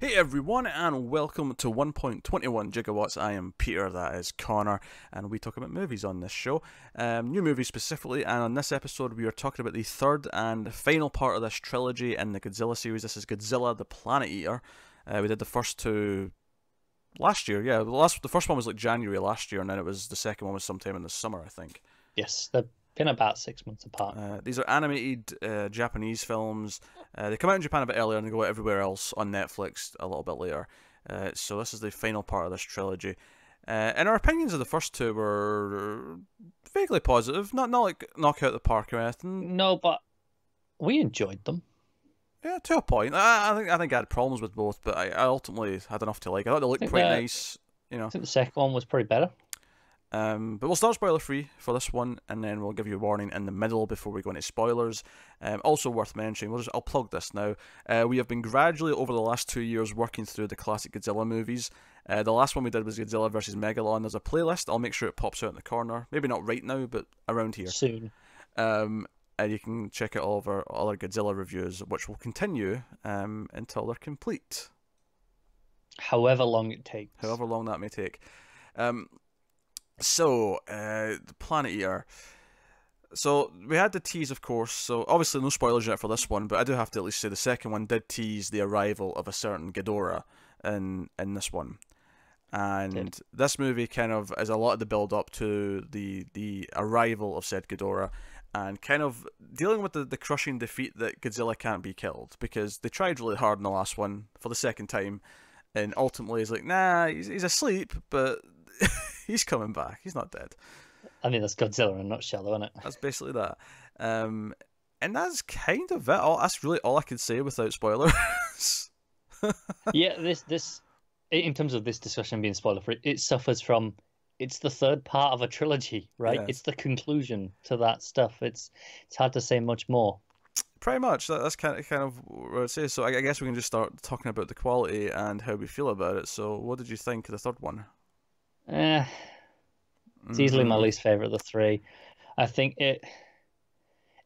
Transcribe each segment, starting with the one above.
Hey everyone, and welcome to 1.21 Jigowatts. I am Peter, that is Connor, and we talk about movies on this show. Um, new movies specifically, and on this episode, we are talking about the third and final part of this trilogy in the Godzilla series. This is Godzilla the Planet Eater. Uh, we did the first two last year, yeah. The, last, the first one was like January last year, and then it was the second one was sometime in the summer, I think. Yes, they've been about six months apart. Uh, these are animated uh, Japanese films. Uh, they come out in Japan a bit earlier and they go out everywhere else on Netflix a little bit later. Uh, so this is the final part of this trilogy. Uh, and our opinions of the first two were vaguely positive, not not like knock out the park or anything. No, but we enjoyed them. Yeah, to a point. I, I think I think I had problems with both, but I, I ultimately had enough to like. I thought they looked pretty nice. You know. I think the second one was pretty better. Um, but we'll start spoiler free for this one, and then we'll give you a warning in the middle before we go into spoilers. Um, also worth mentioning, we'll just, I'll plug this now. Uh, we have been gradually over the last two years working through the classic Godzilla movies. Uh, the last one we did was Godzilla versus Megalon. There's a playlist. I'll make sure it pops out in the corner. Maybe not right now, but around here. Soon. Um, and you can check out all of our other Godzilla reviews, which will continue um, until they're complete However long it takes. however long that may take. Um, so, uh, the Planet Eater. So we had the tease, of course. So obviously no spoilers yet for this one, but I do have to at least say the second one did tease the arrival of a certain Ghidorah in in this one, and this movie kind of is a lot of the build up to the the arrival of said Ghidorah, and kind of dealing with the, the crushing defeat that Godzilla can't be killed because they tried really hard in the last one for the second time, and ultimately he's like, nah, he's, he's asleep, but he's coming back. He's not dead. I mean, that's Godzilla in a nutshell, isn't it? That's basically that. Um, and that's kind of it. All, that's really all I can say without spoilers. yeah, this this in terms of this discussion being spoiler free, it suffers from it's the third part of a trilogy, right? Yes. It's the conclusion to that stuff. It's it's hard to say much more. Pretty much. That, that's kind of kind of what I'd say. So I, I guess we can just start talking about the quality and how we feel about it. So what did you think of the third one? Eh, it's easily my Mhm. least favorite of the three. I think it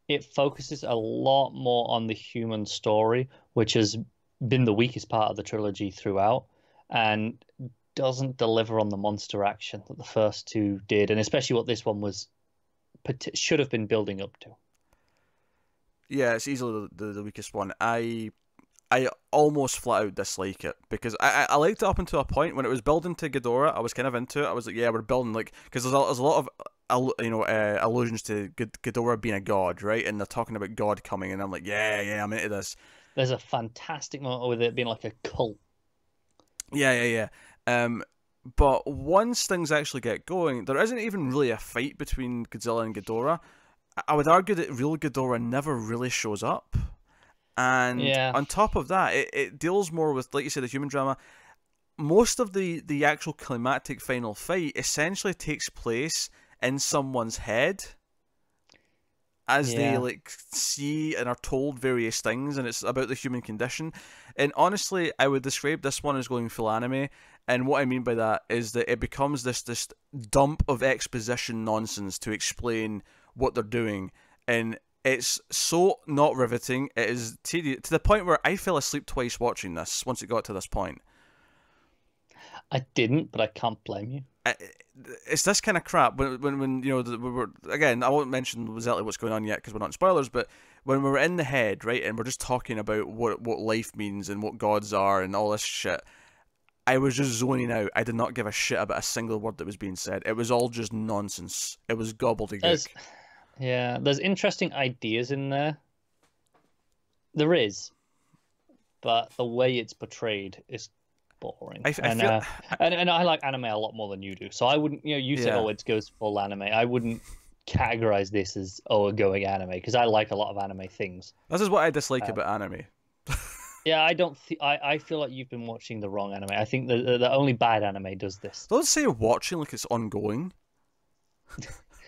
it focuses a lot more on the human story, which has been the weakest part of the trilogy throughout, and doesn't deliver on the monster action that the first two did, and especially what this one was should have been building up to. Yeah, it's easily the, the, the weakest one. I I almost flat out dislike it because I, I I liked it up until a point when it was building to Ghidorah. I was kind of into it. I was like, yeah, we're building like because there's a, there's a lot of you know uh, allusions to Ghid- Ghidorah being a god, right? And they're talking about God coming, and I'm like, yeah, yeah, I'm into this. There's a fantastic moment with it being like a cult. Yeah, yeah, yeah. Um, but once things actually get going, there isn't even really a fight between Godzilla and Ghidorah. I- I would argue that real Ghidorah never really shows up. And Yeah. on top of that, it, it deals more with, like you said, the human drama. Most of the, the actual climactic final fight essentially takes place in someone's head as they like see and are told various things and it's about the human condition and honestly i would describe this one as going full anime and what i mean by that is that it becomes this this dump of exposition nonsense to explain what they're doing and it's so not riveting. It is tedious to the point where i fell asleep twice watching this once it got to this point. I didn't, but I can't blame you. I- it's this kind of crap when when when you know the, we were again I won't mention exactly what's going on yet because we're not in spoilers but when we were in the head right and we're just talking about what what life means and what gods are and all this shit I was just zoning out. I did not give a shit about a single word that was being said. It was all just nonsense. It was gobbledygook. There's, yeah, there's interesting ideas in there. There is, but the way it's portrayed is boring. I, I and, feel uh, and and I like anime a lot more than you do. So I wouldn't, you know, you said, Yeah. oh, it goes full anime. I wouldn't categorize this as oh, a going anime because I like a lot of anime things. this is what I dislike uh, about anime Yeah, I don't. Th- I I feel like you've been watching the wrong anime. I think the the, the only bad anime does this. don't say you're watching like it's ongoing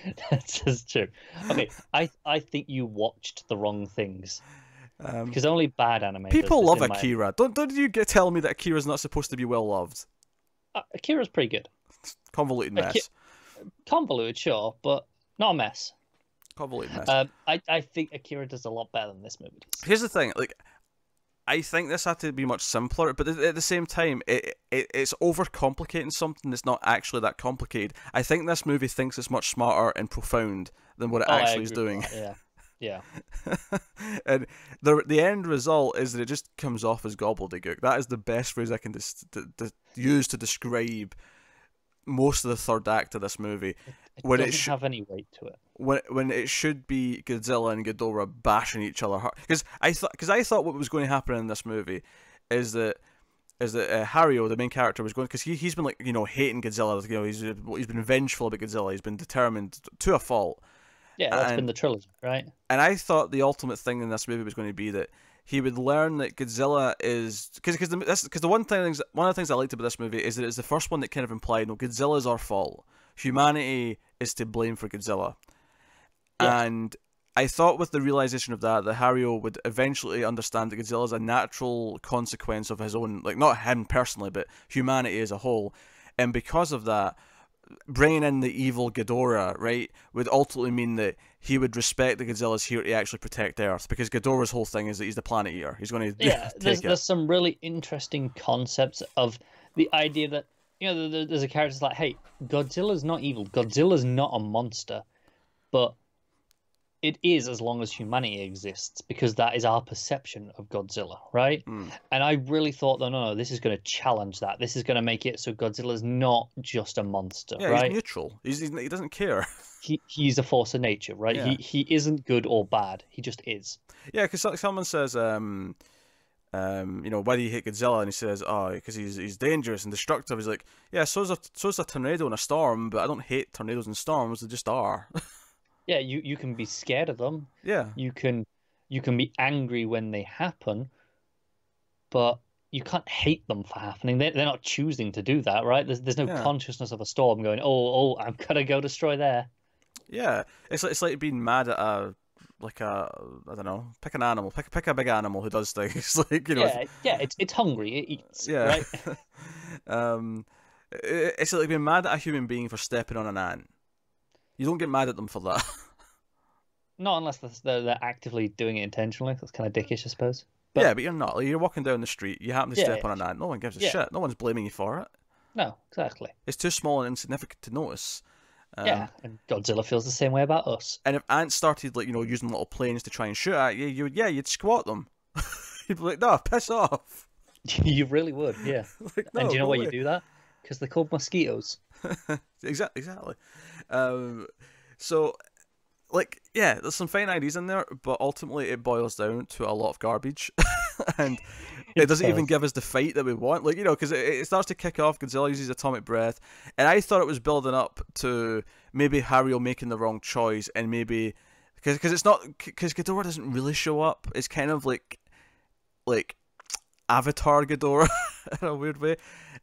That's just true. Okay, I I think you watched the wrong things um, because only bad anime. people love in my- Akira don't don't you get tell me that Akira's not supposed to be well loved Uh, Akira's pretty good. convoluted mess Convoluted, sure, but not a mess. convoluted mess Um, I, I think Akira does a lot better than this movie does. Here's the thing, like I think this had to be much simpler, but at the same time, it, it it's overcomplicating something that's not actually that complicated. I think this movie thinks it's much smarter and profound than what it Oh, actually is doing. Yeah, yeah. and the the end result is that it just comes off as gobbledygook. That is the best phrase I can dis- use to describe most of the third act of this movie. It When it doesn't sh- have any weight to it. When when it should be Godzilla and Ghidorah bashing each other hard. Because I thought because I thought what was going to happen in this movie is that is that uh, Haruo, the main character, was going because he he's been like you know hating Godzilla. You know he's he's been vengeful about Godzilla. He's been determined to a fault. Yeah, that's been the trilogy, right? And I thought the ultimate thing in this movie was going to be that he would learn that Godzilla is because because the because the one thing one of the things I liked about this movie is that it's the first one that kind of implied no Godzilla is our fault. Humanity is to blame for Godzilla, Yeah. and I thought with the realization of that that Haruo would eventually understand that Godzilla is a natural consequence of his own like not him personally but humanity as a whole, and because of that bringing in the evil Ghidorah, right, would ultimately mean that he would respect that Godzilla's here to actually protect Earth because Ghidorah's whole thing is that he's the planet eater. He's going to Yeah, there's it. there's some really interesting concepts of the idea that you know there- there- there's a character that's like, hey, Godzilla's not evil. Godzilla's not a monster, but it is as long as humanity exists because that is our perception of Godzilla, right? Mm. And I really thought, no, no, no, this is going to challenge that. This is going to make it so Godzilla's not just a monster, Yeah, right? he's neutral. He's, he's he doesn't care. He he's a force of nature, right? Yeah. He he isn't good or bad. He just is. yeah, because someone says, um, um, you know, why do you hate Godzilla? And he says, oh, because he's he's dangerous and destructive. He's like, yeah, so's a so's a tornado and a storm, but I don't hate tornadoes and storms. They just are. Yeah, you you can be scared of them. yeah, you can you can be angry when they happen but you can't hate them for happening they're, they're not choosing to do that right there's, there's no Yeah. consciousness of a storm going oh oh i'm gonna go destroy there yeah. It's like it's like being mad at a like a I don't know, pick an animal, pick pick a big animal who does things like you know. yeah yeah it's, it's hungry it eats Yeah. right um, it's like being mad at a human being for stepping on an ant. You don't get mad at them for that. not unless they're, they're, actively doing it intentionally that's kind of dickish i suppose But- yeah, but you're not. Like, you're walking down the street, you happen to Yeah, step yeah. on an ant. No one gives a Yeah. shit. No one's blaming you for it. no exactly It's too small and insignificant to notice. Um, yeah and godzilla feels the same way about us And if ants started like you know using little planes to try and shoot at you, you yeah you'd squat them. You'd be like, no, piss off. you really would yeah like, no, and do you know why you do that because they're called mosquitoes exactly, exactly. Um, so, like, yeah, there's some fine ideas in there, but ultimately it boils down to a lot of garbage, and it, It doesn't even give us the fight that we want. Like, you know, because it, it starts to kick off. Godzilla uses atomic breath, and I thought it was building up to maybe Haruo making the wrong choice, and maybe because because it's not because Ghidorah doesn't really show up. It's kind of like like Avatar Ghidorah in a weird way,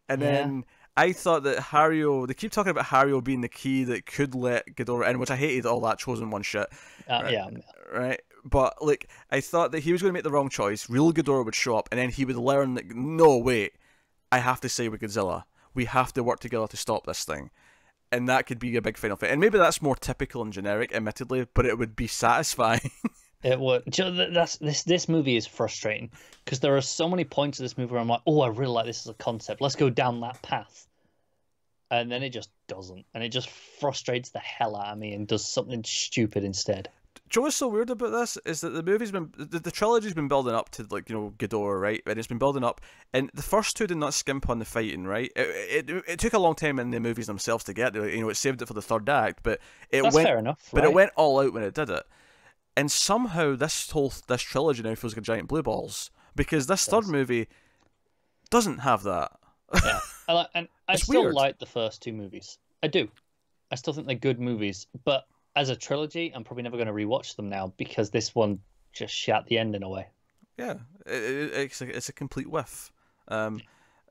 and Yeah. then. I thought that Haruo. They keep talking about Haruo being the key that could let Ghidorah in, which I hated all that chosen one shit, uh, Right. yeah right? But like, I thought that he was going to make the wrong choice. Real Ghidorah would show up, and then he would learn that no, wait, I have to stay with Godzilla. We have to work together to stop this thing, and that could be a big final fight. And maybe that's more typical and generic, admittedly, but it would be satisfying. It would. you know, That's this. This movie is frustrating because there are so many points of this movie where I'm like, oh, I really like this as a concept. Let's go down that path, and then it just doesn't, and it just frustrates the hell out of me and does something stupid instead. Do you know what's so weird about this is that the movie's been the, the trilogy's been building up to like you know Ghidorah right? And it's been building up and the first two did not skimp on the fighting right? It, it, it took a long time in the movies themselves to get there you know it saved it for the third act but it That's went fair enough, but it went all out when it did it. And somehow this whole this trilogy now feels like giant blue balls because this third movie doesn't have that. Yeah, I like, and I It's still weird. like the first two movies. I do. I still think they're good movies, but as a trilogy, I'm probably never going to rewatch them now because this one just shat the end in a way. Yeah, it, it, it's a, it's a complete whiff. Um,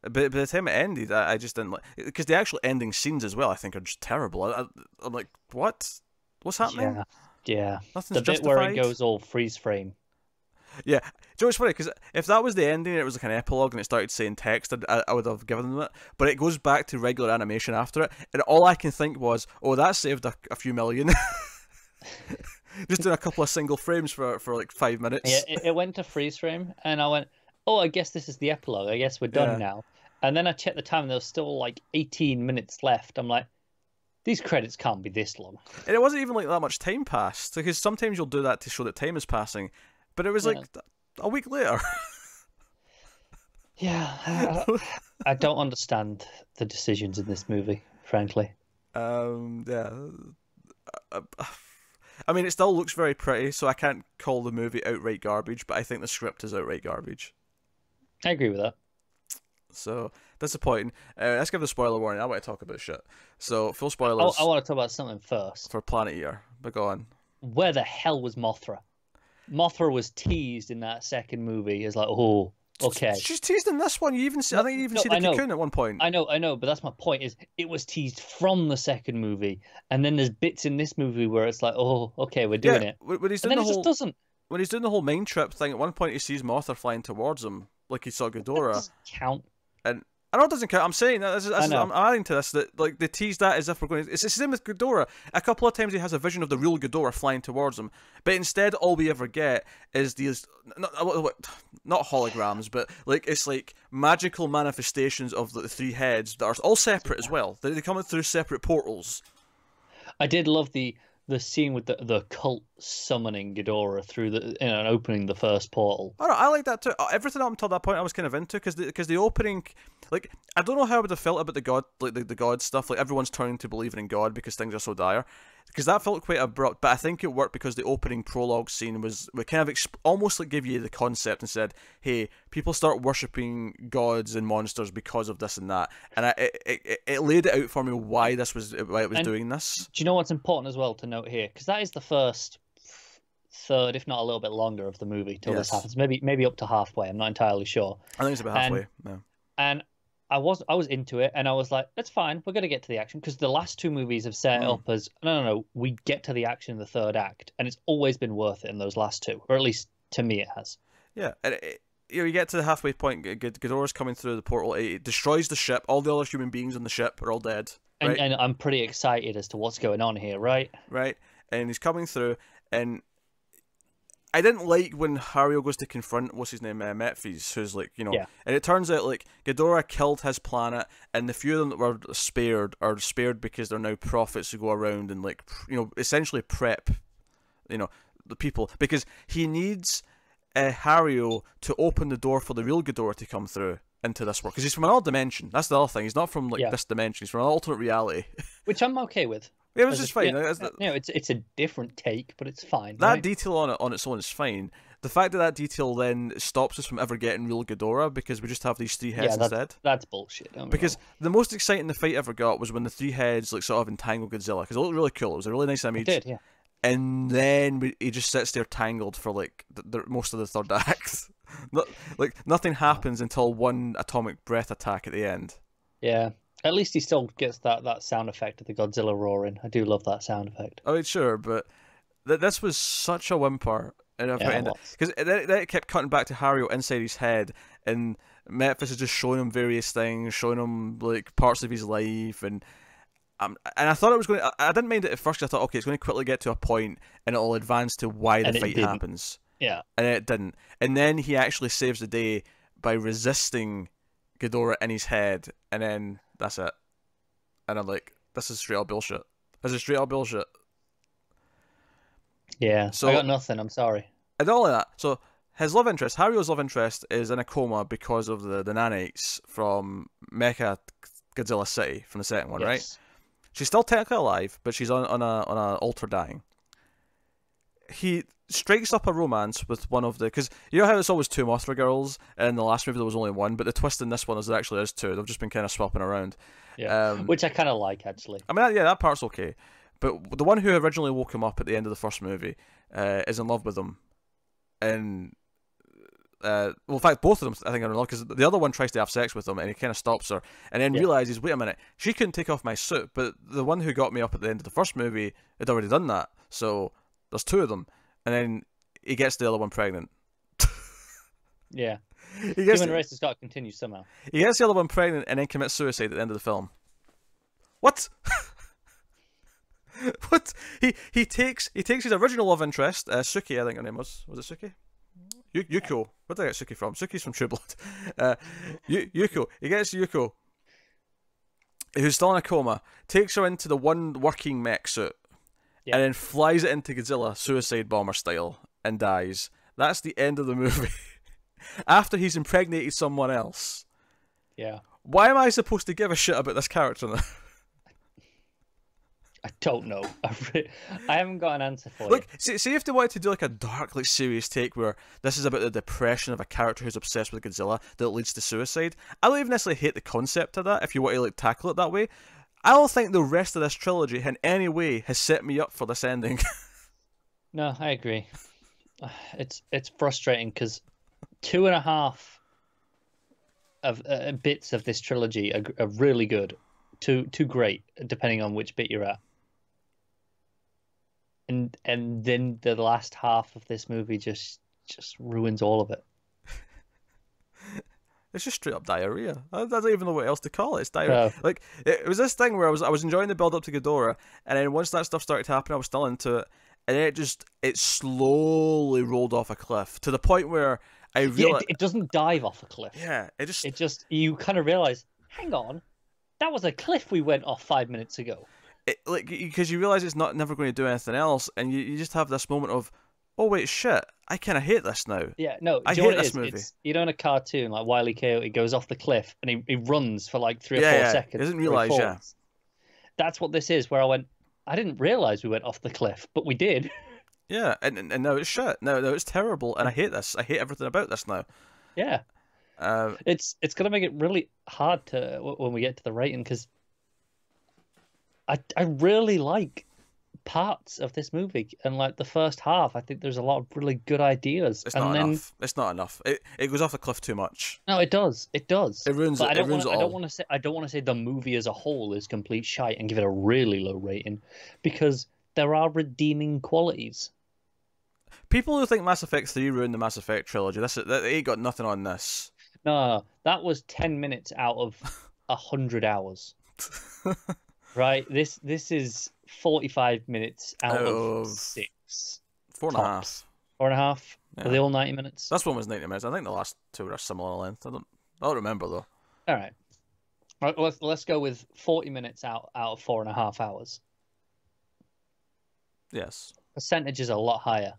but by the time it ended, I, I just didn't like because the actual ending scenes as well. I think are just terrible. I, I, I'm like, what? What's happening? Yeah, yeah. Nothing's The bit justified. where it goes all freeze frame. Yeah, know what's funny? Because if that was the ending, it was like an epilogue, and it started saying text, I, I would have given them it. But it goes back to regular animation after it, and all I can think was, oh, that saved a, a few million. just doing a couple of single frames for for like five minutes. Yeah, it, it went to freeze frame, and I went, oh, I guess this is the epilogue. I guess we're done Yeah. now. And then I checked the time, and there was still like 18 minutes left. I'm like, these credits can't be this long. And it wasn't even like that much time passed because sometimes you'll do that to show that time is passing, but it was Yeah. like a week later. Yeah, I, I don't understand the decisions in this movie, frankly. Um, yeah. Uh, uh, I mean, it still looks very pretty, so I can't call the movie outright garbage, but I think the script is outright garbage. I agree with that. So disappointing. Uh, let's give the spoiler warning. I want to talk about shit. So full I, spoilers I want to talk about something first. for Planet Eater. But go on. Where the hell was Mothra? Mothra was teased in that second movie as like, oh, okay. She's teased in this one. You even see, I think you even no, see the cocoon at one point. I know, I know, but that's my point. Is it was teased from the second movie, and then there's bits in this movie where it's like, oh, okay, we're doing yeah, it, when he's and doing then the whole just doesn't. when he's doing the whole mind trip thing, at one point he sees Mothra flying towards him, like he saw Ghidorah. count. I know it doesn't count. I'm saying that. This is, this is. I'm adding to this that like they tease that as if we're going. It's the same with Ghidorah. A couple of times he has a vision of the real Ghidorah flying towards him, but instead all we ever get is these not not holograms, but like it's like magical manifestations of the three heads that are all separate as well. They, they come through separate portals. I did love the the scene with the the cult summoning Ghidorah through the you know, and opening the first portal. I like that too. Uh, Everything up until that point, I was kind of into because because the, opening, like, I don't know how I would have felt about the god, like the, the god stuff. Like everyone's turning to believing in God because things are so dire. Because that felt quite abrupt, but I think it worked because the opening prologue scene was we kind of exp- almost like give you the concept and said, "Hey, people start worshiping gods and monsters because of this and that," and I, it, it, it laid it out for me why this was why it was And- doing this. Do you know what's important as well to note here? Because that is the first third, if not a little bit longer, of the movie till this happens. Maybe maybe up to halfway. I'm not entirely sure. I think it's about and- halfway. yeah. and I was I was into it, and I was like, "That's fine. We're gonna get to the action." Because the last two movies have set Mm. up as no, no, no. We get to the action in the third act, and it's always been worth it in those last two, or at least to me, it has. Yeah, and it, you know, you get to the halfway point. Ghidorah's coming through the portal. It, destroys the ship. All the other human beings on the ship are all dead. And, and I'm pretty excited as to what's going on here, right? right? And he's coming through, and I didn't like when Haruo goes to confront what's his name, uh, who's like, you know, Yeah. and it turns out like Ghidorah killed his planet, and the few of them that were spared are spared because they're now prophets who go around and like, you know, essentially prep, you know, the people because he needs uh, Haruo to open the door for the real Ghidorah to come through into this world because he's from another dimension. That's the other thing. He's not from like Yeah. this dimension. He's from an alternate reality. Which I'm okay with. It was As just a- fine. yeah, uh, it's it's a different take, but it's fine. That right? detail on it on its own is fine. The fact that that detail then stops us from ever getting real Ghidorah because we just have these three heads yeah, that's, instead. that's bullshit. don't get me Because wrong. the most exciting the fight ever got was when the three heads like sort of entangled Godzilla because it looked really cool. It was a really nice it image. did, yeah. And then we, he just sits there tangled for like the, the, most of the third act. Not, like nothing happens until one atomic breath attack at the end. Yeah. At least he still gets that, that sound effect of the Godzilla roaring. I do love that sound effect. I mean, sure, but th- this was such a whimper. And Yeah, it because then then it kept cutting back to Haruo inside his head, and Metphies is just showing him various things, showing him like parts of his life, and um, and I thought it was going. to... I didn't mind it at first. I thought, okay, it's going to quickly get to a point, and it'll advance to why the And it fight didn't. happens, Yeah. and it didn't. And then he actually saves the day by resisting Ghidorah in his head, and then that's it. And I'm like, this is straight up bullshit. This is straight up bullshit. Yeah. So- I got nothing. I'm sorry. And all of that, so his love interest, Haruo's love interest, is in a coma because of the, the nanites from Mecha Godzilla City from the second one, right? She's still technically alive, but she's on, on a on a altar dying. He strikes up a romance with one of the because you know how it's always two Mothra girls, and in the last movie there was only one, but the twist in this one is there actually is two. They've just been kind of swapping around. Yeah. Um, Which I kind of like, actually. I mean, yeah, that part's okay. But the one who originally woke him up at the end of the first movie uh, is in love with him, and uh, well, in fact, both of them I think are in love because the other one tries to have sex with him, and he kind of stops her, and then Yeah. realizes, wait a minute, she couldn't take off my suit, but the one who got me up at the end of the first movie had already done that, so there's two of them, and then he gets the other one pregnant. Yeah. He gets, Human race has got to continue somehow. he gets the other one pregnant, and then commits suicide at the end of the film. What? what? He he takes he takes his original love interest, uh, Suki, I think her name was. Was it Suki? Y- Yuko. Where did I get Suki from? Suki's from True Blood. Uh, y- Yuko. He gets Yuko, who's still in a coma, takes her into the one working mech suit, Yeah. and then flies it into Godzilla, suicide bomber style, and dies. That's the end of the movie. After he's impregnated someone else. Yeah. Why am I supposed to give a shit about this character now? I don't know. I, haven't got an answer for Look, see, see if they wanted to do like a dark, like serious take where this is about the depression of a character who's obsessed with Godzilla that leads to suicide. I don't even necessarily hate the concept of that if you want to like tackle it that way. I don't think the rest of this trilogy in any way has set me up for this ending. No, I agree. It's it's frustrating because two and a half of uh, bits of this trilogy are, are really good, too too great, depending on which bit you're at. And and then the last half of this movie just just ruins all of it. It's just straight up diarrhea. I, I don't even know what else to call it. It's diarrhea. No. Like it, it was this thing where I was I was enjoying the build up to Ghidorah, and then once that stuff started to happen, I was still into it, and then it just it slowly rolled off a cliff to the point where I Yeah, realized, it, it doesn't dive off a cliff. yeah, it just It just you kind of realize, hang on, that was a cliff we went off five minutes ago. it, like because you realize it's not never going to do anything else, and you, you just have this moment of, oh wait, shit, I kind of hate this now. Yeah, no, I do you know hate this is? movie. It's, you know, in a cartoon like Wile E. Coyote goes off the cliff and he, he runs for like three or Yeah, four yeah, seconds. doesn't realise, yeah. That's what this is. Where I went, I didn't realize we went off the cliff, but we did. Yeah, and and, and now it's shit. No, now it's terrible, and I hate this. I hate everything about this now. yeah, Uh, it's it's gonna make it really hard to when we get to the rating because I I really like parts of this movie and like the first half. I think there's a lot of really good ideas, it's and not then enough. It's not enough. It it goes off the cliff too much. No, it does. It does. It ruins But it- I don't ruins want. it I don't want to say. I don't want to say the movie as a whole is complete shite and give it a really low rating, because there are redeeming qualities. People who think Mass Effect Three ruined the Mass Effect trilogy, this they ain't got nothing on this. No, that was ten minutes out of a hundred hours. right. This this is forty five minutes out of of- six. Four and a half. Tops. Four and a half. Are they all ninety minutes? This one was ninety minutes. I think the last two are similar length. I don't. I don't remember though. All right. Right, Let's let's go with forty minutes out out of four and a half hours. Yes. Percentage is a lot higher.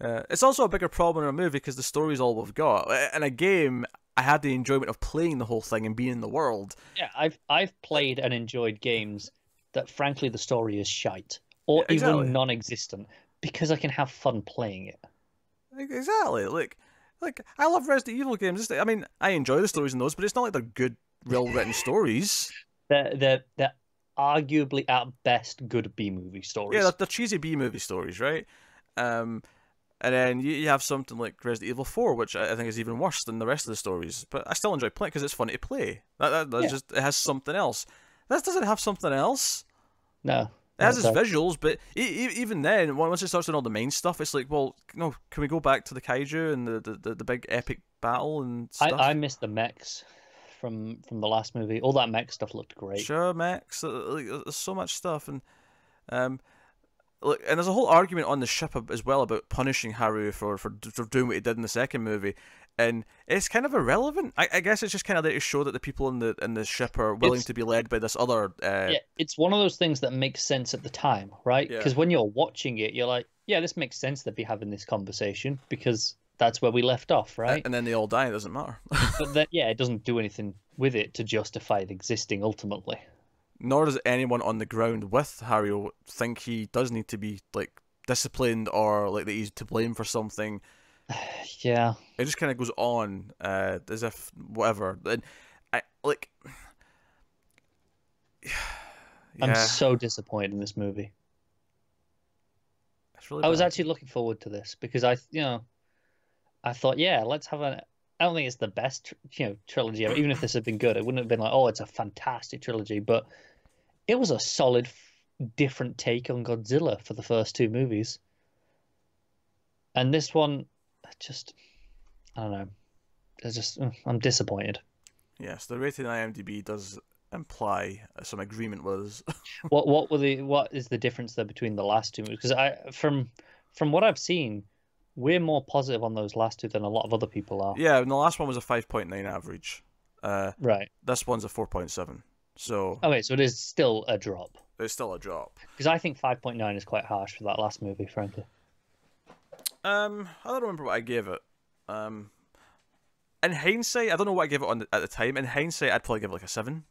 Uh, it's also a bigger problem in a movie because the story's all we've got. In a game, I had the enjoyment of playing the whole thing and being in the world. Yeah, I've I've played and enjoyed games that frankly the story is shite or Yeah, exactly. even non-existent because I can have fun playing it. Exactly. Like, like I love Resident Evil games. I mean, I enjoy the stories in those, but it's not like they're good, well written stories. They're they're they're arguably at best good B movie stories. Yeah, they're, they're cheesy B movie stories, right? Um, and then you, you have something like Resident Evil Four, which I, I think is even worse than the rest of the stories. But I still enjoy playing because it's fun to play. That, that Yeah. just it has something else. This doesn't have something else. no. It has its visuals, but even then, once it starts doing all the main stuff, it's like, well, no, can we go back to the kaiju and the the, the, the big epic battle and stuff? I, I miss the mechs from from the last movie. All that mech stuff looked great. Sure, Max. uh, Like, there's so much stuff, and um, look, and there's a whole argument on the ship as well about punishing Haru for for, for doing what he did in the second movie, and it's kind of irrelevant. I, I guess it's just kind of there to show that the people in the in the ship are willing It's- to be led by this other. Uh, Yeah, it's one of those things that makes sense at the time, right? Yeah. Because when you're watching it, you're like, yeah, this makes sense to be having this conversation because that's where we left off, right? And then they all die. It doesn't matter. but then, yeah, it doesn't do anything with it to justify it existing ultimately. Nor does anyone on the ground with Haru think he does need to be like disciplined or like that he's to blame for something. Yeah, it just kind of goes on uh, as if whatever. And I like. I'm so disappointed in this movie. really I was actually looking forward to this because I, you know, I thought, yeah, let's have an. I don't think it's the best, you know, trilogy ever. Even if this had been good, it wouldn't have been like, oh, it's a fantastic trilogy. But it was a solid, f- different take on Godzilla for the first two movies. And this one, just, I don't know. It's just, mm, I'm disappointed. Yes, the rating IMDb does imply some agreement was. what what were the what is the difference there between the last two movies? Because I from from what I've seen, we're more positive on those last two than a lot of other people are. Yeah, and the last one was a five point nine average. Uh, Right. this one's a four point seven. So Okay, so it is still a drop it's still a drop. because I think five point nine is quite harsh for that last movie, frankly. Um, I don't remember what I gave it. Um, in hindsight, I don't know what I gave it on the, at the time. In hindsight, I'd probably give it like a seven.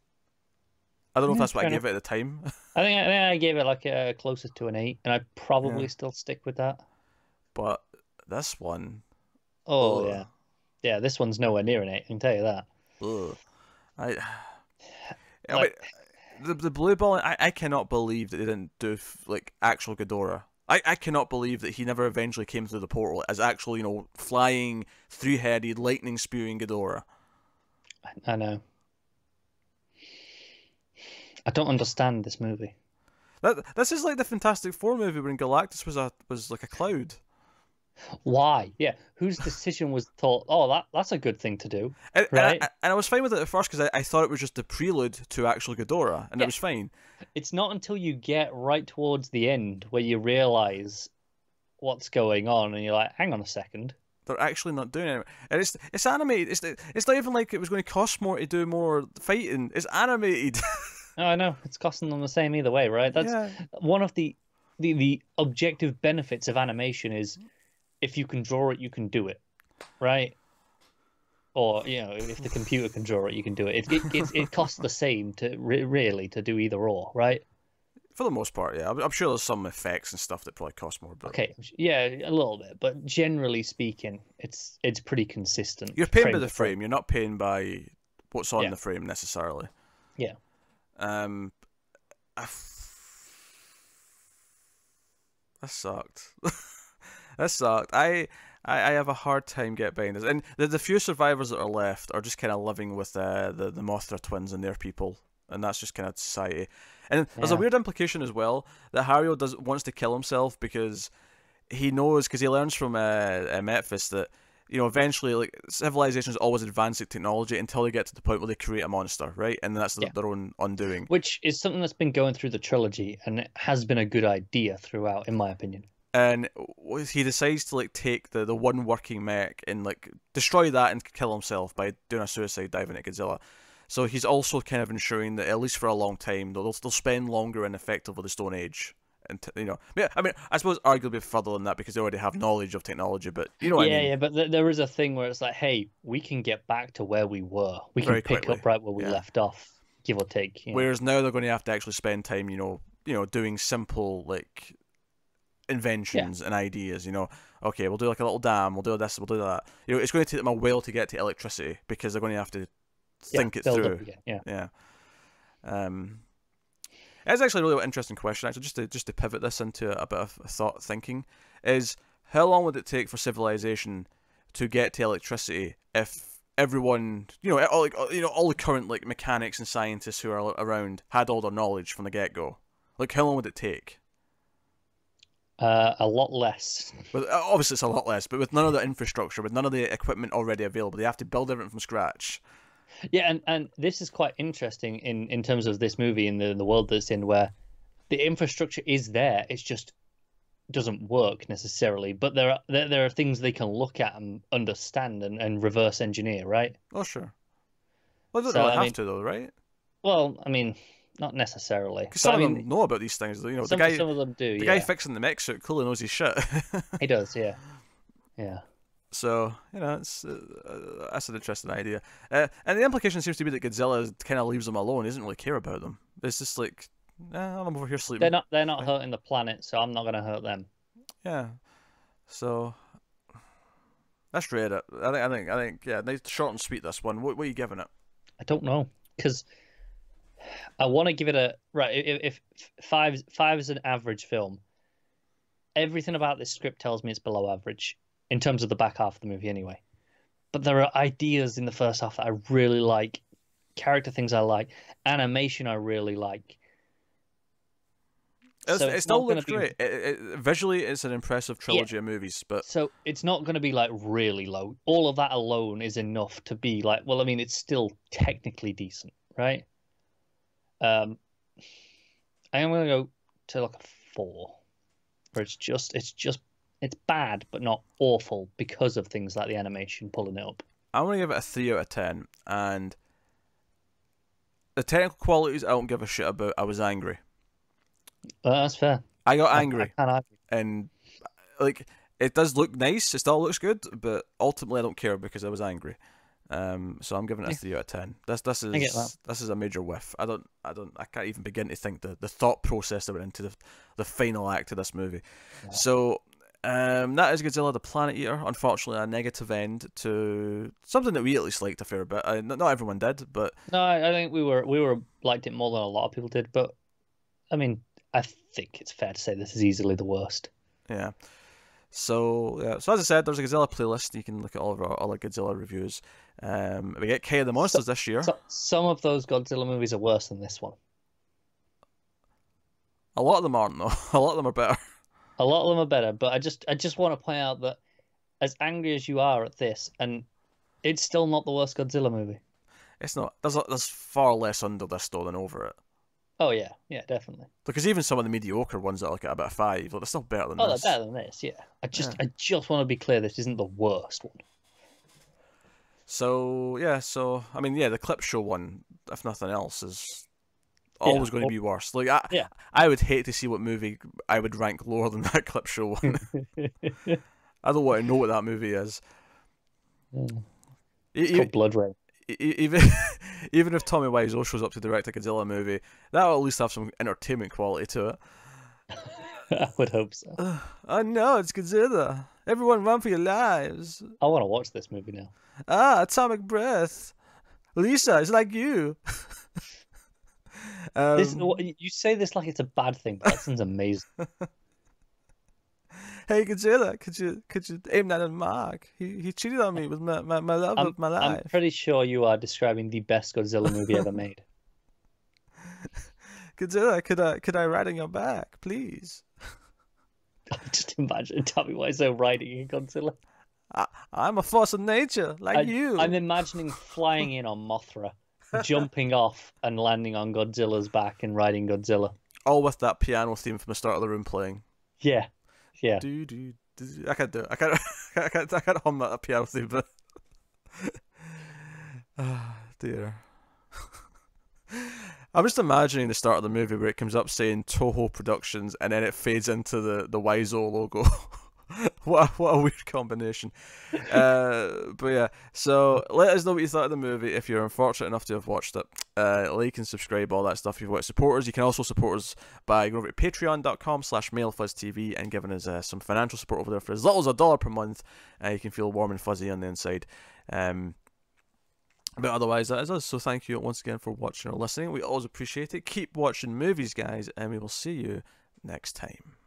I don't know if that's what I gave it at the time, I think I, think I gave it like a closer to an eight, and I'd probably Yeah. still stick with that. but this one, Oh Ugh. yeah, yeah. This one's nowhere near an eight. I can tell you that. ugh, I, I mean, the the blue ball. I, I cannot believe that they didn't do like actual Ghidorah. I, I cannot believe that he never eventually came through the portal as actual, you know, flying, three headed, lightning spewing Ghidorah. I, I know. I don't understand this movie. That this is like the Fantastic Four movie when Galactus was a was like a cloud. Why? Yeah, whose decision was thought? Oh, that that's a good thing to do. And, and I- and I, was fine with it at first because I, I thought it was just the prelude to actual Ghidorah, and Yeah. it was fine. It's not until you get right towards the end where you realize what's going on, and you're like, "Hang on a second. They're actually not doing it, and it's it's animated. It's it's not even like it was going to cost more to do more fighting. It's animated. Oh, I know it's costing them the same either way, right? That's yeah. one of the, the the objective benefits of animation is if you can draw it, you can do it, right? Or you know, if the computer can draw it, you can do it. It it, it, it costs the same to really to do either or, right? For the most part, yeah. I'm, I'm sure there's some effects and stuff that probably cost more, but Okay, yeah, a little bit, but generally speaking, it's it's pretty consistent. you're paying by the frame. You're not paying by what's on Yeah. the frame necessarily. Yeah. Um. I f- That sucked. that sucked. I, I I have a hard time getting behind this, and the the few survivors that are left are just kind of living with uh, the the Mothra twins and their people, and that's just kind of society. And there's a weird implication as well that Haruo does wants to kill himself because he knows because he learns from uh, uh, Metphies that you know eventually like civilizations always advance technology until they get to the point where they create a monster, right? And that's Yeah. their own undoing. Which is something that's been going through the trilogy, and it has been a good idea throughout, in my opinion. And he decides to like take the, the one working mech and like destroy that and kill himself by doing a suicide dive into Godzilla. So he's also kind of ensuring that at least for a long time they'll they'll spend longer in effectively the Stone Age. And you know, I mean, I suppose arguably further than that because they already have knowledge of technology. But you know yeah, I mean? yeah, but th- there is a thing where it's like, hey, we can get back to where we were. We can Very pick quickly, up right where we yeah. left off, give or take. you know. Whereas now they're going to have to actually spend time, you know, you know, doing simple like inventions and ideas. You know, okay, we'll do like a little dam, we'll do this, we'll do that. You know, it's going to take them a while to get to electricity because they're going to have to Yeah, think it through. Yeah. Yeah. Um, it's actually a really interesting question. Actually, just to just to pivot this into a bit of thought thinking, is how long would it take for civilization to get to electricity if everyone, you know, all like you know, all the current like mechanics and scientists who are around had all their knowledge from the get go? Like, how long would it take? Uh, a lot less. But obviously, it's a lot less. But with none of the infrastructure, with none of the equipment already available, they have to build everything from scratch. Yeah, and, and this is quite interesting in, in terms of this movie and the, the world that's in, where the infrastructure is there. It's just doesn't work necessarily. But there are there, there are things they can look at and understand and, and reverse engineer, right? Oh, sure. Well, they don't So, really I have mean- to, though, right? Well, I mean, not necessarily. Because some I of them know about these things. You know, some, the guy, some of them do. the yeah, guy fixing the mech suit clearly knows his shit. he does. Yeah, yeah. so you know, it's uh, uh, that's an interesting idea. Uh, and the implication seems to be that Godzilla kind of leaves them alone. He doesn't really care about them. It's just like, I'm over here sleeping. They're not they're not hurting the planet, so I'm not going to hurt them. Yeah. So that's rare. I think. I think. I think. Yeah. Nice, short and sweet. This one. What, what are you giving it? I don't know because I want to give it a right. If, if five five is an average film, everything about this script tells me it's below average in terms of the back half of the movie, anyway. But there are ideas in the first half that I really like, character things I like, animation I really like. It's, So it it's still not looks be- great. It, it, visually, it's an impressive trilogy of movies. But So it's not going to be like really low. All of that alone is enough to be like, well, I mean, it's still technically decent, right? Um, I am going to go to like a four, where it's just it's just it's bad, but not awful because of things like the animation pulling it up. I'm gonna give it a three out of ten, and the technical qualities I don't give a shit about. I was angry. That's fair. I got I- I angry, can't argue. and like it does look nice. It still looks good, but ultimately I don't care because I was angry. Um, so I'm giving it a Yeah. three out of ten. This this is that. this is a major whiff. I don't I don't I can't even begin to think the, the thought process that went into the the final act of this movie. Yeah. So um, that is Godzilla the Planet Eater. Unfortunately, a negative end to something that we at least liked a fair bit. Uh, not everyone did, but No, I, I think we were we were liked it more than a lot of people did, but I mean, I think it's fair to say this is easily the worst. Yeah. So yeah. So as I said, there's a Godzilla playlist. You can look at all of our other Godzilla reviews. Um, we get King of the Monsters this year. So, some of those Godzilla movies are worse than this one. A lot of them aren't though. A lot of them are better. A lot of them are better, but I just I just want to point out that as angry as you are at this, and it's still not the worst Godzilla movie. It's not. There's there's far less under this though than over it. Oh yeah, yeah, definitely. Because even some of the mediocre ones that are like at about five, like, they're still better than this. Oh, they're better than this. Yeah, I just I just want to be clear. This isn't the worst one. So yeah. So I mean, yeah, the clip show one, if nothing else, is Yeah, always going to oh be worse. Like I, Yeah. I would hate to see what movie I would rank lower than that clip show one. I don't want to know what that movie is. Mm. It's E- e- called Blood Rain. Even even if Tommy Wiseau shows up to direct a Godzilla movie, that'll at least have some entertainment quality to it. I would hope so. Oh no, it's Godzilla! Everyone, run for your lives! I want to watch this movie now. Ah, atomic breath. Lisa, it's like you. um, This you say this like it's a bad thing. But that sounds amazing. Hey Godzilla, could you could you aim that at Mark? He he cheated on me with my, my, my love I'm, of my life. I'm pretty sure you are describing the best Godzilla movie ever made. Godzilla, could I could I ride on your back, please? Just imagine Tommy Wiseau riding in Godzilla. I, I'm a force of nature, like I, you. I'm imagining flying in on Mothra, jumping off and landing on Godzilla's back and riding Godzilla. Oh, All with that piano theme from the start of the room playing. Yeah, yeah. Do do. do. I can't do it. I can't. I can't. I can't hum that piano theme, but. Ah, dear. I'm just imagining the start of the movie where it comes up saying Toho Productions and then it fades into the the Wiseau logo. what a, what a weird combination. Uh, but yeah, so let us know what you thought of the movie if you're unfortunate enough to have watched it. Uh, like and subscribe, all that stuff. If you've got supporters, you can also support us by going over to patreon.com slash mildfuzztv and giving us uh, some financial support over there for as little as a dollar per month. Uh, you can feel warm and fuzzy on the inside. Um, but otherwise, that is us. So thank you once again for watching or listening. We always appreciate it. Keep watching movies, guys, and we will see you next time.